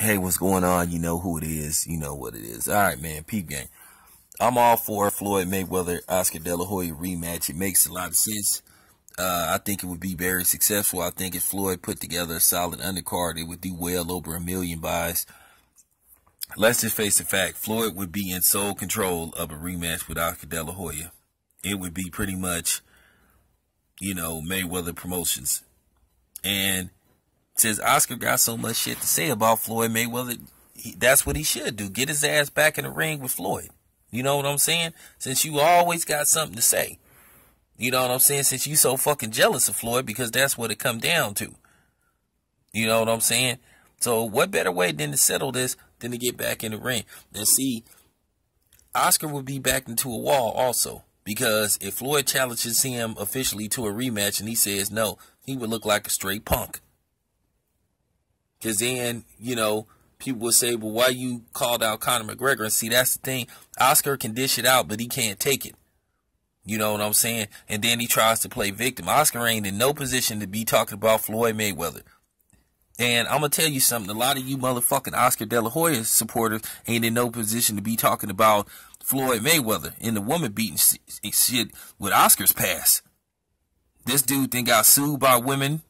Hey, what's going on? You know who it is. You know what it is. All right, man. Peep gang. I'm all for Floyd Mayweather Oscar De La Hoya rematch. It makes a lot of sense. Uh, I think it would be very successful. I think if Floyd put together a solid undercard, it would do well over a million buys. Let's just face the fact: Floyd would be in sole control of a rematch with Oscar De La Hoya. It would be pretty much, you know, Mayweather Promotions, and since Oscar got so much shit to say about Floyd Mayweather, he, that's what he should do. Get his ass back in the ring with Floyd. You know what I'm saying? Since you always got something to say. You know what I'm saying? Since you so fucking jealous of Floyd because that's what it come down to. You know what I'm saying? So what better way than to settle this than to get back in the ring? And see, Oscar would be backed into a wall also. Because if Floyd challenges him officially to a rematch and he says no, he would look like a straight punk. Because then, you know, people would say, well, why you called out Conor McGregor? And see, that's the thing. Oscar can dish it out, but he can't take it. You know what I'm saying? And then he tries to play victim. Oscar ain't in no position to be talking about Floyd Mayweather. And I'm gonna tell you something. A lot of you motherfucking Oscar De La Hoya supporters ain't in no position to be talking about Floyd Mayweather and the woman beating shit with Oscar's past. This dude then got sued by women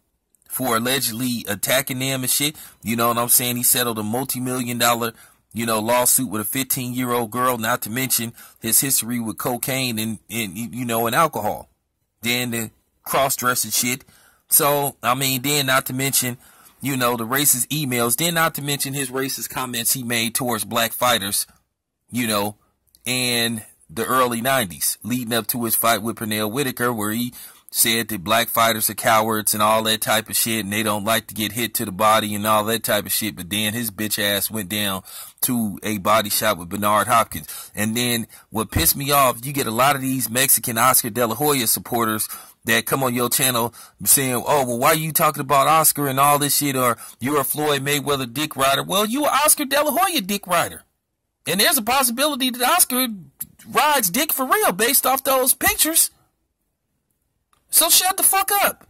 for allegedly attacking them and shit. You know what I'm saying? He settled a multi-million dollar, you know, lawsuit with a 15 year old girl, not to mention his history with cocaine and, and you know, and alcohol. Then the cross dressing shit. So, I mean, then not to mention, you know, the racist emails, then not to mention his racist comments he made towards black fighters, you know, in the early 90s, leading up to his fight with Pernell Whitaker, where he said that black fighters are cowards and all that type of shit and they don't like to get hit to the body and all that type of shit. But then his bitch ass went down to a body shot with Bernard Hopkins. And then what pissed me off, you get a lot of these Mexican Oscar De La Hoya supporters that come on your channel saying, oh, well, why are you talking about Oscar and all this shit? Or you're a Floyd Mayweather dick rider. Well, you are Oscar De La Hoya dick rider. And there's a possibility that Oscar rides dick for real based off those pictures. So shut the fuck up.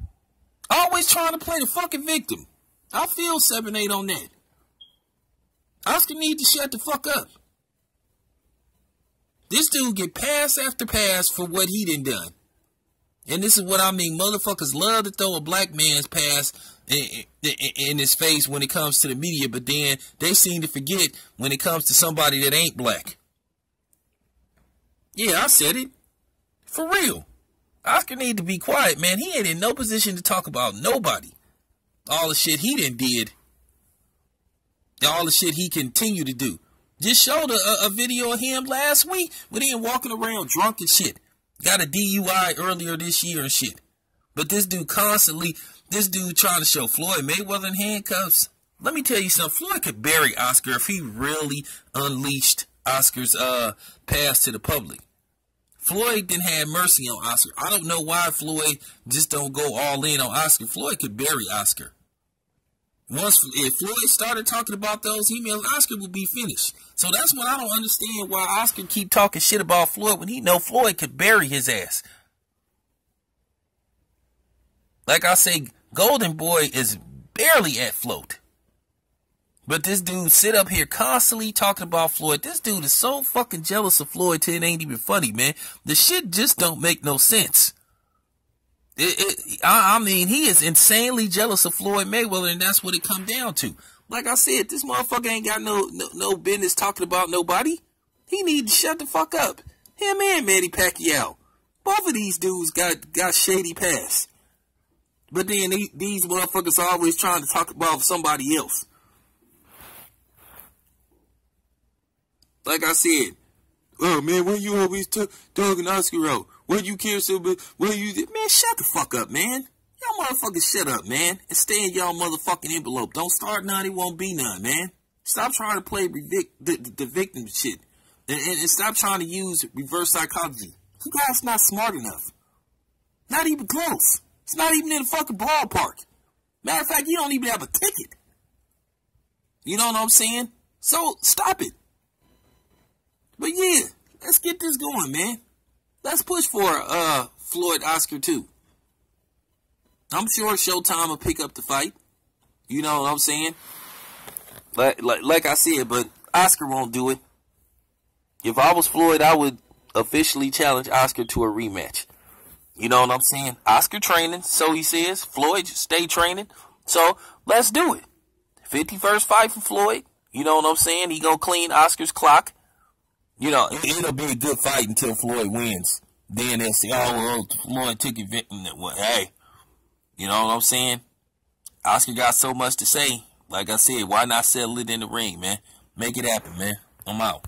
Always trying to play the fucking victim. I feel 7-8 on that. Oscar need to shut the fuck up. This dude get pass after pass for what he done done. And this is what I mean. Motherfuckers love to throw a black man's pass in, in, in, his face when it comes to the media, but then they seem to forget when it comes to somebody that ain't black. Yeah, I said it. For real. Oscar need to be quiet, man. He ain't in no position to talk about nobody. All the shit he done did. All the shit he continue to do. Just showed a, a video of him last week when he walking around drunk and shit. Got a DUI earlier this year and shit. But this dude constantly, this dude trying to show Floyd Mayweather in handcuffs. Let me tell you something. Floyd could bury Oscar if he really unleashed Oscar's uh pass to the public. Floyd didn't have mercy on Oscar. I don't know why Floyd just don't go all in on Oscar. Floyd could bury Oscar. Once if Floyd started talking about those emails, Oscar would be finished. So that's what I don't understand why Oscar keep talking shit about Floyd when he know Floyd could bury his ass. Like I say, Golden Boy is barely at float. But this dude sit up here constantly talking about Floyd. This dude is so fucking jealous of Floyd till it ain't even funny, man. The shit just don't make no sense. It, it, I, I, mean, he is insanely jealous of Floyd Mayweather, and that's what it come down to. Like I said, this motherfucker ain't got no, no, no business talking about nobody. He need to shut the fuck up. Him and Manny Pacquiao. Both of these dudes got, got shady past. But then they, these motherfuckers are always trying to talk about somebody else. Like I said, oh man, when you always took talk, talking Oscar out, when you care so bad, when you, man, shut the fuck up, man. Y'all motherfuckers shut up, man, and stay in y'all motherfucking envelope. Don't start none, it won't be none, man. Stop trying to play the, the, the victim shit. And, and, and, stop trying to use reverse psychology. You guys not smart enough. Not even close. It's not even in the fucking ballpark. Matter of fact, you don't even have a ticket. You know what I'm saying? So stop it. But yeah, let's get this going, man. Let's push for uh Floyd Oscar too. I'm sure Showtime will pick up the fight. You know what I'm saying? Like, like, like I said, but Oscar won't do it. If I was Floyd, I would officially challenge Oscar to a rematch. You know what I'm saying? Oscar training, so he says. Floyd stay training. So let's do it. 51st fight for Floyd. You know what I'm saying? He gonna clean Oscar's clock. You know, it'll be a good fight until Floyd wins. Then they'll say, oh, well, Floyd took it. Well, hey, you know what I'm saying? Oscar got so much to say. Like I said, why not settle it in the ring, man? Make it happen, man. I'm out.